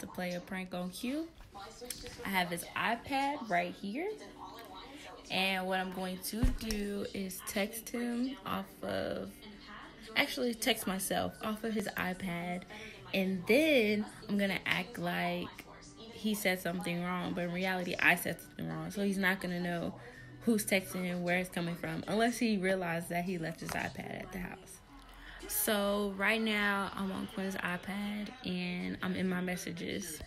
to play a prank on Q. I have his iPad right here. And what I'm going to do is text him off of, actually, text myself off of his iPad. And then I'm going to act like he said something wrong. But in reality, I said something wrong. So he's not going to know who's texting him, where it's coming from, unless he realized that he left his iPad at the house. So right now I'm on Quinn's iPad and I'm in my messages.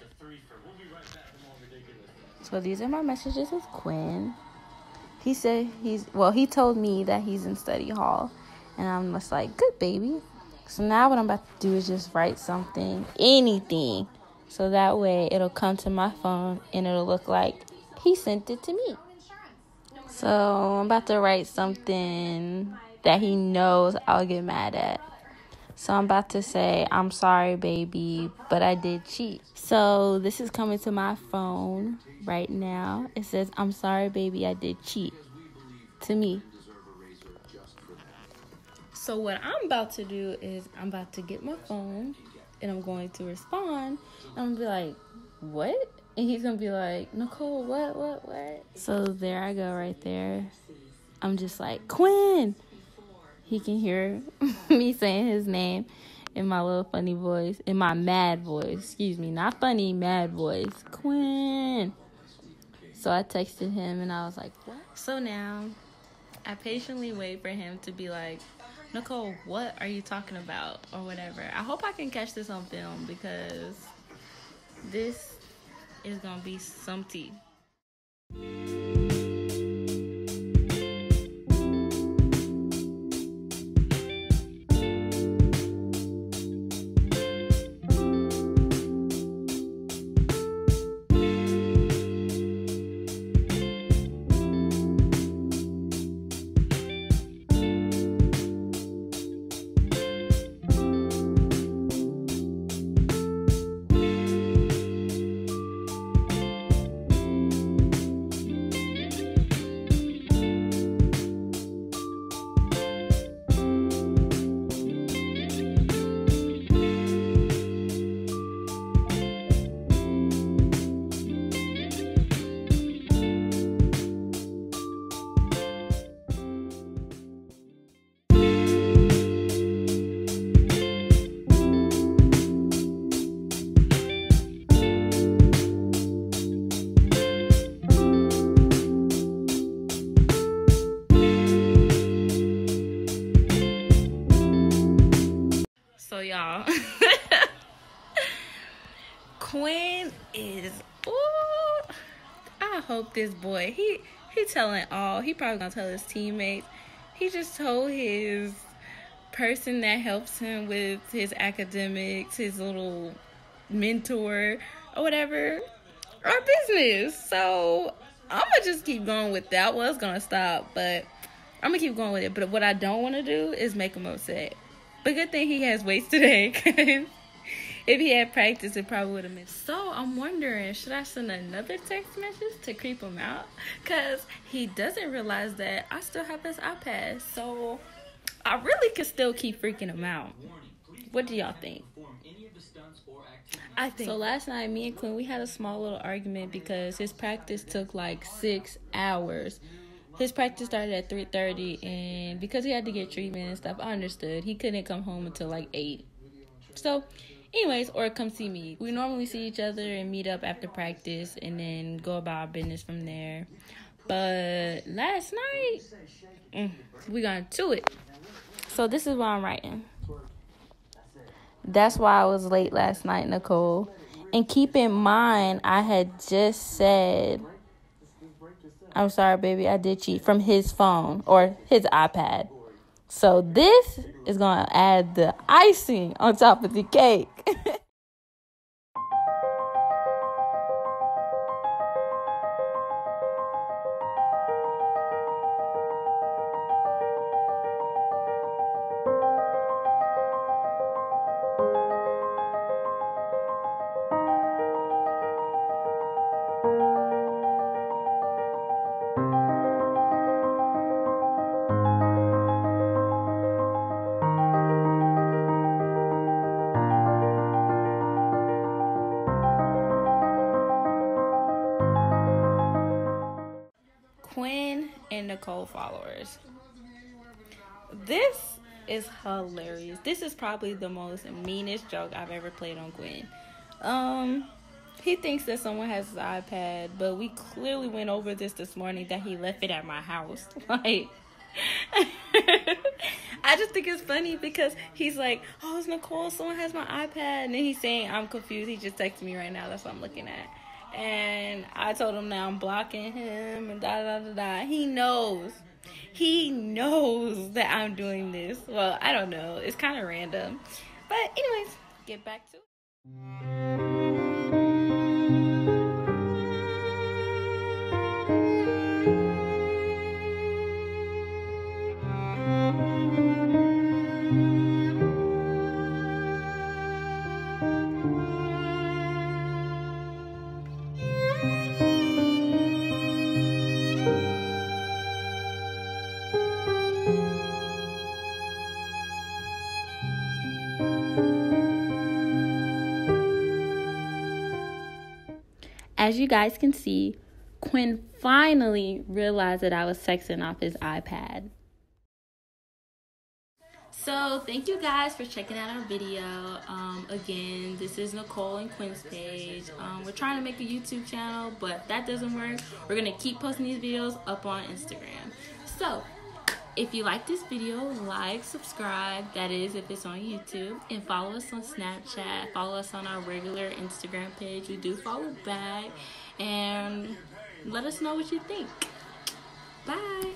So these are my messages with Quinn. He said he's well, he told me that he's in study hall. And I'm just like, good baby. So now what I'm about to do is just write something, anything. So that way it'll come to my phone and it'll look like he sent it to me. So I'm about to write something that he knows I'll get mad at. So I'm about to say, I'm sorry, baby, but I did cheat. So this is coming to my phone right now. It says, I'm sorry, baby, I did cheat. To me. So what I'm about to do is I'm about to get my phone and I'm going to respond. I'm gonna be like, what? And he's gonna be like, Nicole, what, what, what? So there I go right there. I'm just like, Quinn he can hear me saying his name in my little funny voice, in my mad voice. Excuse me, not funny, mad voice. Quinn. So I texted him and I was like, what? So now I patiently wait for him to be like, Nicole, what are you talking about? Or whatever. I hope I can catch this on film because this is going to be some tea. Y'all. Quinn is ooh, I hope this boy he he telling all he probably gonna tell his teammates. He just told his person that helps him with his academics, his little mentor or whatever, our business. So I'm gonna just keep going with that. Was gonna stop, but I'm gonna keep going with it. But what I don't want to do is make him upset. But good thing he has weights today, if he had practice, it probably would have missed. So I'm wondering, should I send another text message to creep him out? Because he doesn't realize that I still have his iPad. So I really could still keep freaking him out. What do y'all think? I think so. Last night, me and Quinn we had a small little argument because his practice took like six hours his practice started at 3.30 and because he had to get treatment and stuff i understood. He couldn't come home until like 8 so anyways or come see me. We normally see each other and meet up after practice and then go about our business from there. But last night mm, we got to it. So this is what i'm writing. That's why i was late last night nicole. And keep in mind i had just said I'm sorry, baby, I did cheat from his phone or his iPad. So this is going to add the icing on top of the cake. Nicole followers. This is hilarious. This is probably the most meanest joke I've ever played on Quinn. Um, he thinks that someone has his iPad, but we clearly went over this this morning that he left it at my house. Like, I just think it's funny because he's like, "Oh, it's Nicole. Someone has my iPad," and then he's saying, "I'm confused." He just texted me right now. That's what I'm looking at. And I told him now I'm blocking him and da da da da. He knows. He knows that I'm doing this. Well, I don't know. It's kind of random. But anyways, get back to As you guys can see, Quinn finally realized that I was texting off his iPad. So thank you guys for checking out our video. Um, again, this is Nicole and Quinn's page. Um, we're trying to make a YouTube channel, but that doesn't work, we're gonna keep posting these videos up on Instagram. So if you like this video, like, subscribe, that is if it's on YouTube, and follow us on Snapchat, follow us on our regular Instagram page. We do follow back, and let us know what you think. Bye.